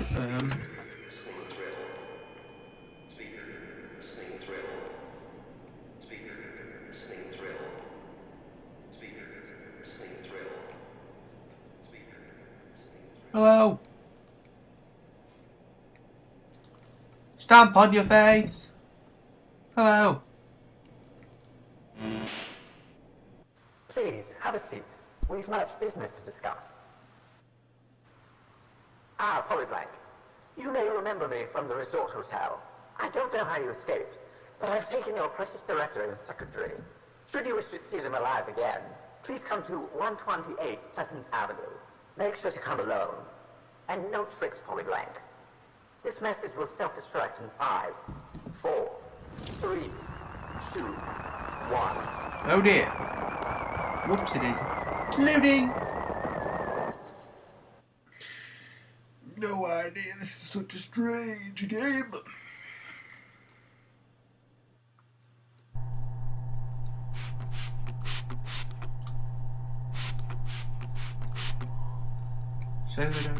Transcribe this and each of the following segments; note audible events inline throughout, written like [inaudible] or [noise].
Um, hello. Stamp on your face. Hello. Please, have a seat. We've much business to discuss. Ah, Polyblank. You may remember me from the Resort Hotel. I don't know how you escaped, but I've taken your precious director and secretary. Should you wish to see them alive again, please come to 128 Pleasant Avenue. Make sure to come alone. And no tricks, Polyblank. This message will self-destruct in five, four, three, two, one. Oh dear. Whoops, it is. Loading. No idea. This is such a strange game. Say the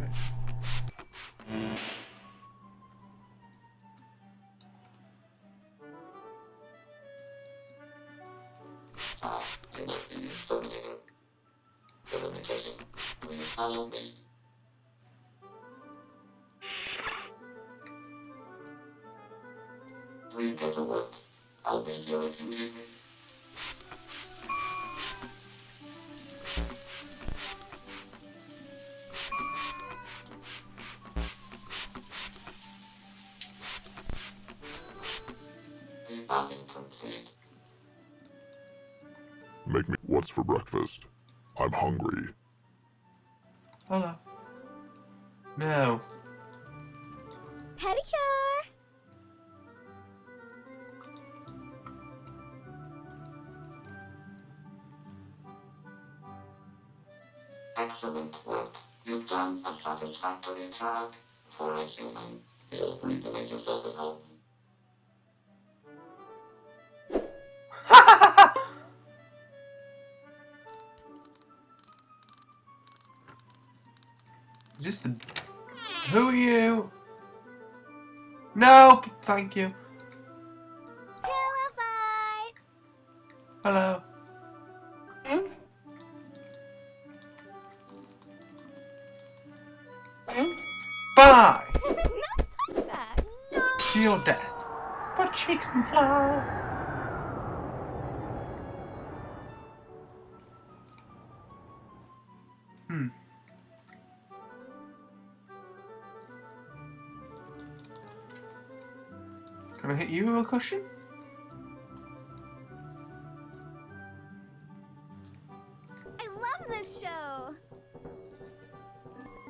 what's for breakfast? I'm hungry. Hello. No. Pedicure! Excellent work. You've done a satisfactory job for a human. Feel free to make yourself at home. This the. Who are you? No, thank you. Hello. Bye [laughs] Not that. No! to your death. But she can fly. You with a cushion? I love this show!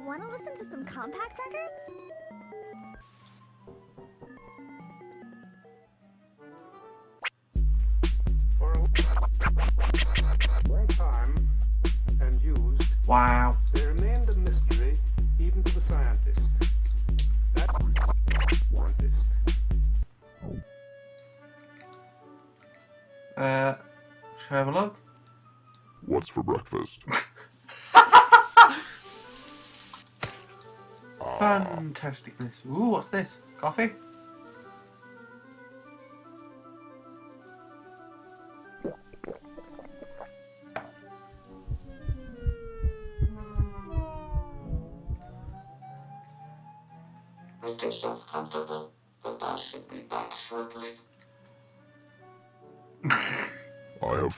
Wanna listen to some compact records? For a time and used, Wow. Uh, should I have a look? What's for breakfast? [laughs] Fantasticness. Ooh, what's this? Coffee?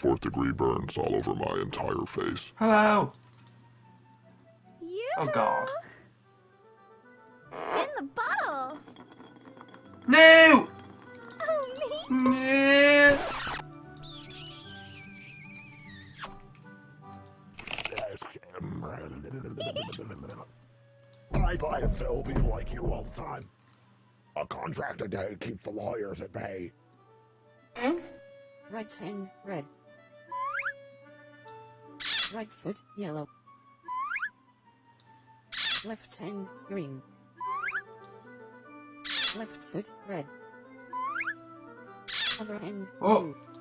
Fourth degree burns all over my entire face. Hello. You? Oh God. In the bottle! No. Oh, me! No. I buy and sell people like you all the time. A contract a day keeps the lawyers at bay. Right hand red. Right foot, yellow. Left hand, green. Left foot, red. Other hand, oh. blue. Oh!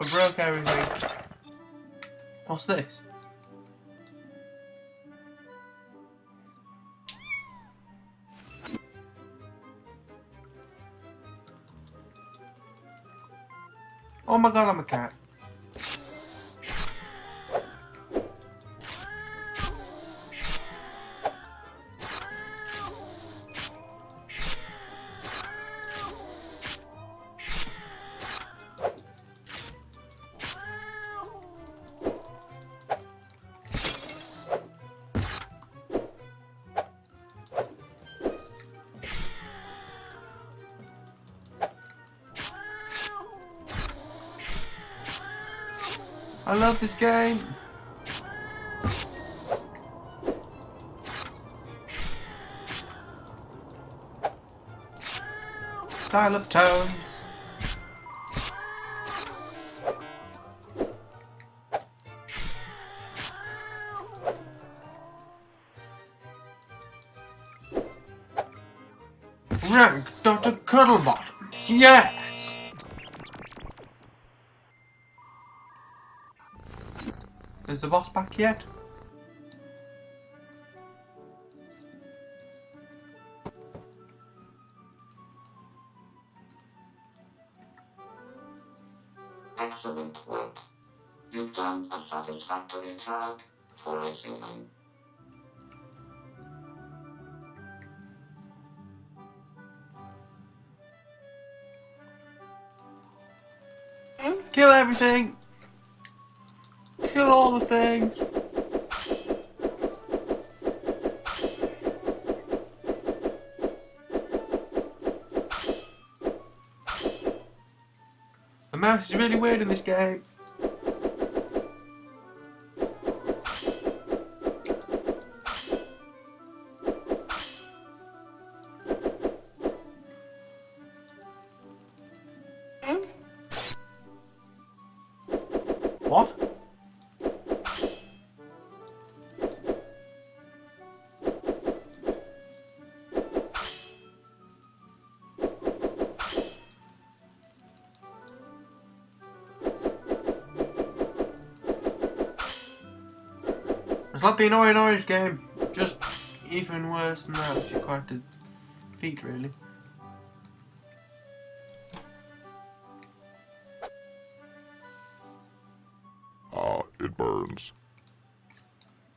I broke everything. What's this? Oh my god, I'm a cat. I love this game. Dial up tones. Rank Dr. Cuddlebot. Yes! Boss back yet? Excellent work. You've done a satisfactory job for a human. Kill everything! The mouse is really weird in this game. Like the annoying orange game, just even worse than that, is quite a feat really. Ah, it burns.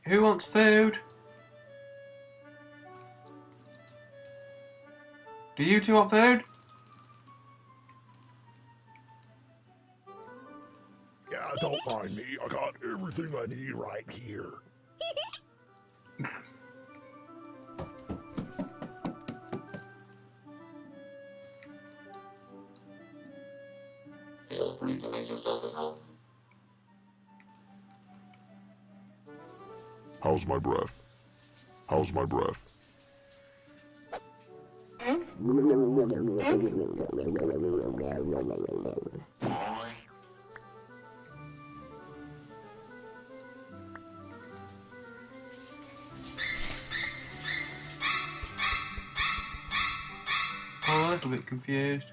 Who wants food? Do you two want food? Yeah, don't mind me. I got everything I need right here. Feel free to make yourself at home. How's my breath? How's my breath? Hmm? Confused.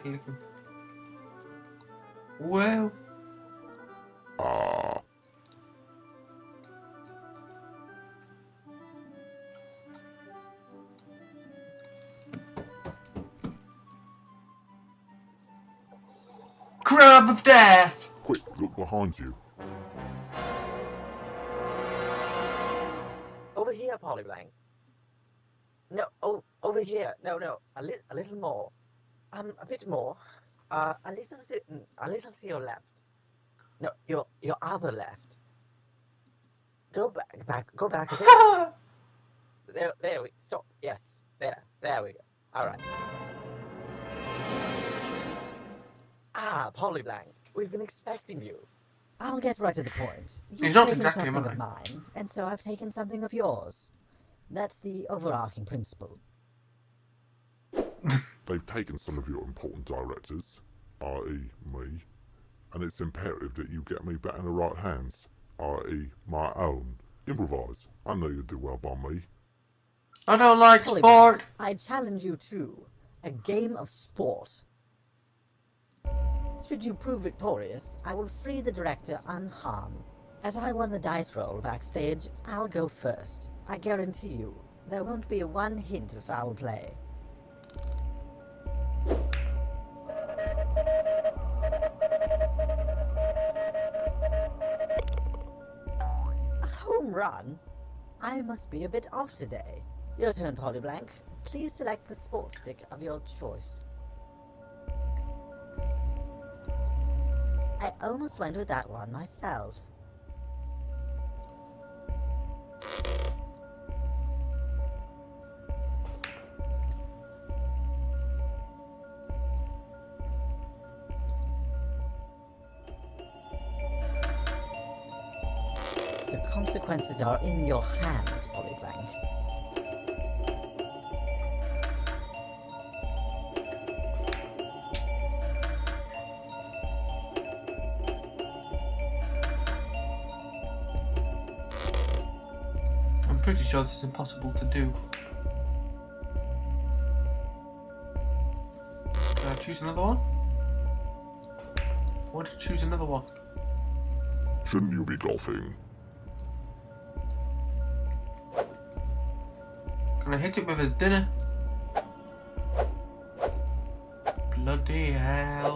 Conf- Well, of death. quick, look behind you. Over here, Polyblank. No, oh, over here. No, no, a, li- a little more. Um, a bit more. Uh, a little, to, a little to your left. No, your your other left. Go back, back, go back [laughs] there, there we stop. Yes, there, there we go. All right. Ah, Polyblank, we've been expecting you. I'll get right to the point. You've He's not taken exactly something mine. of mine, and so I've taken something of yours. That's the overarching principle. [laughs] They've taken some of your important directors, i.e., me, and it's imperative that you get me back in the right hands, i.e., my own. Improvise. I know you'll do well by me. I don't like Polyblank, sport. I challenge you to A game of sport. Should you prove victorious, I will free the director unharmed. As I won the dice roll backstage, I'll go first. I guarantee you, there won't be one hint of foul play. A home run? I must be a bit off today. Your turn, Polyblank. Please select the sports stick of your choice. I almost went with that one myself. The consequences are in your hands, Polyblank. Pretty sure this is impossible to do. Can I choose another one? I want to choose another one. Shouldn't you be golfing? Can I hit it with a dinner? Bloody hell.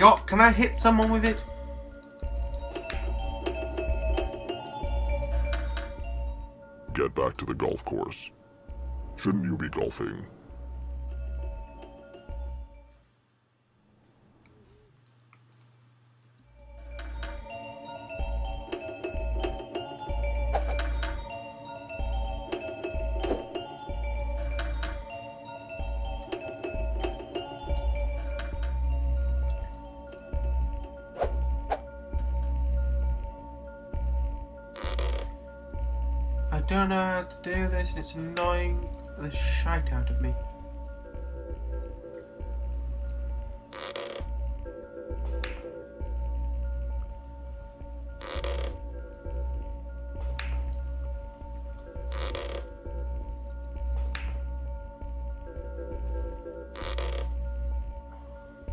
God, can I hit someone with it? Get back to the golf course. Shouldn't you be golfing? Don't know how to do this and it's annoying the shite out of me.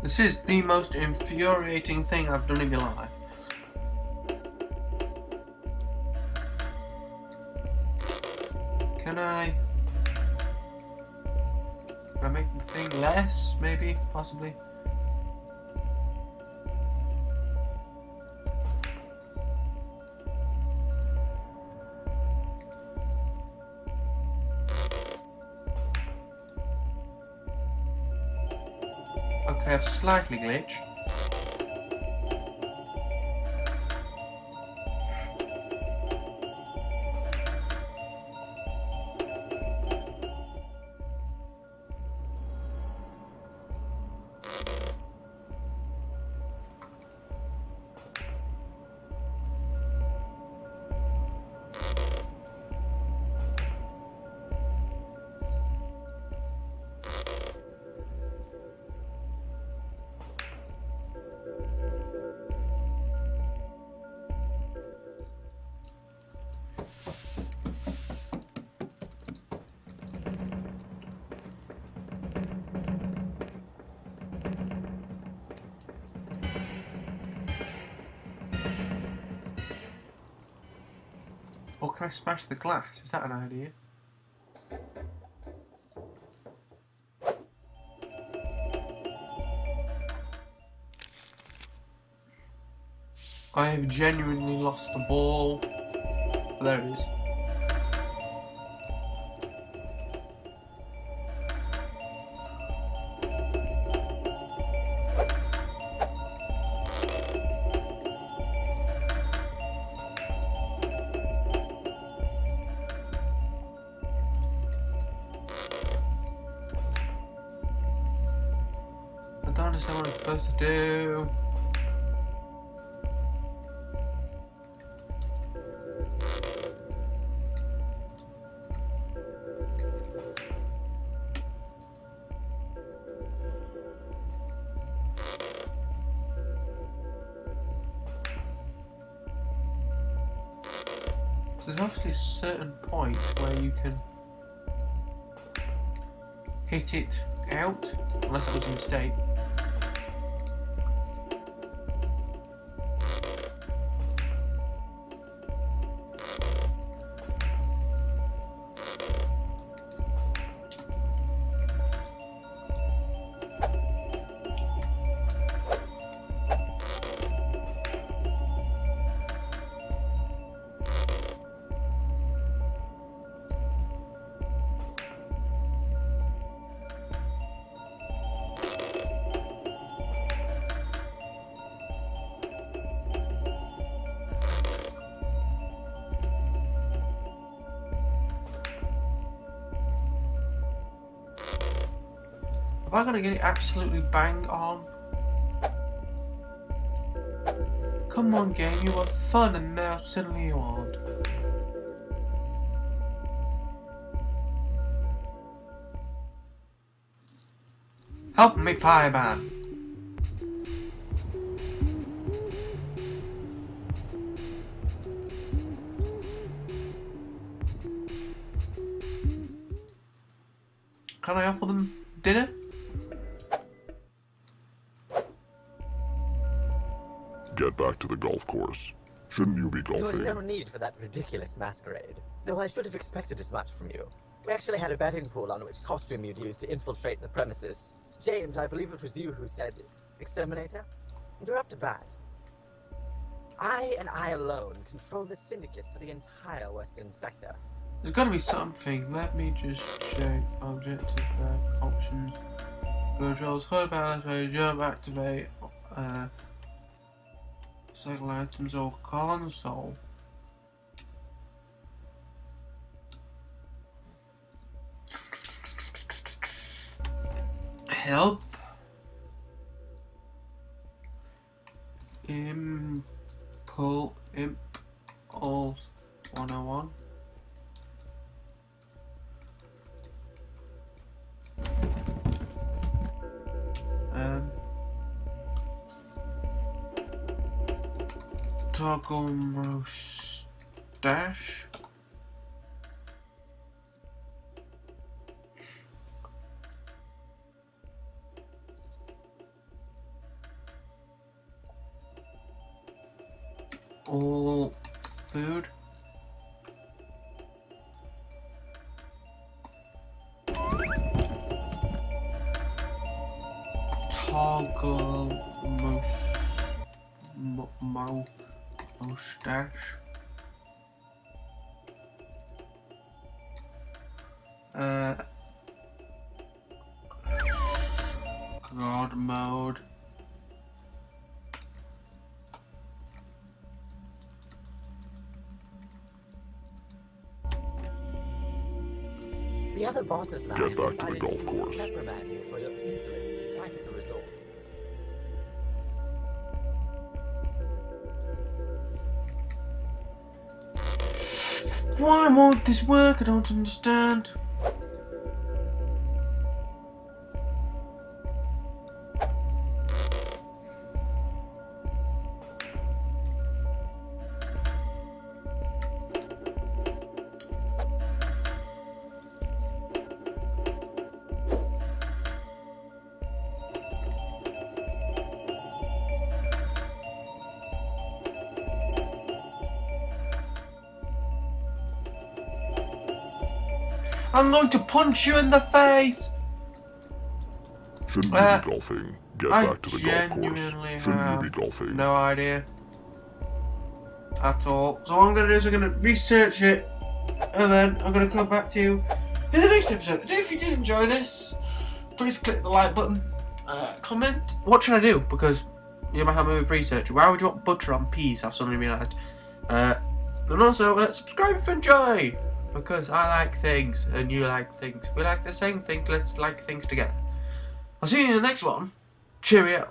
This is the most infuriating thing I've done in my life. Can I make the thing less, maybe? Possibly? Okay, I've slightly glitched. Can I smash the glass? Is that an idea? I have genuinely lost the ball. There it is. Obviously a certain point where you can hit it out, unless that was a mistake. Am I gonna get it absolutely bang on? Come on game, you want fun and now suddenly you aren't. Help me, Pie Man. Can I offer them dinner? Back to the golf course. Shouldn't you be golfing? There was no need for that ridiculous masquerade. Though I should have expected as much from you. We actually had a betting pool on which costume you'd use to infiltrate the premises. James, I believe it was you who said, Exterminator? You're up to bat. I and I alone control the syndicate for the entire western sector. There's gotta be something. Let me just check objective back options. Controls hold balance way jump activate uh cycle items or console. Help. Impul imp all 101. Toggle mustache. All food. Toggle mus mo, mo mustache. Uh, God mode. The other bosses and I Get have back to the golf course. Why won't this work? I don't understand. I'm going to punch you in the face. Shouldn't Uh, you be golfing? Get I back to the golf course. Shouldn't you be golfing? no idea at all. So what I'm going to do is I'm going to research it, and then I'm going to come back to you in the next episode. If you did enjoy this, please click the like button, uh, comment. What should I do? Because you're my hammer with research. Why would you want butter on peas? I've suddenly realised. Uh, and also, uh, subscribe if you enjoy. Because I like things, and you like things. We like the same things, let's like things together. I'll see you in the next one. Cheerio.